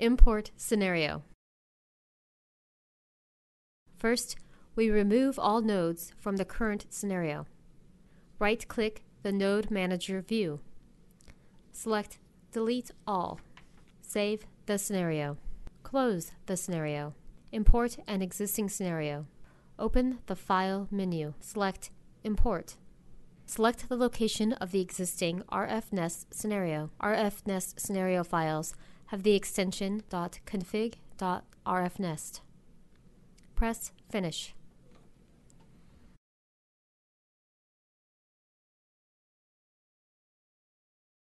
Import scenario. First, we remove all nodes from the current scenario. Right-click the Node Manager view. Select Delete All. Save the scenario. Close the scenario. Import an existing scenario. Open the File menu. Select Import. Select the location of the existing RFNest scenario. RFNest scenario files have the extension .config.rfnest. Press Finish.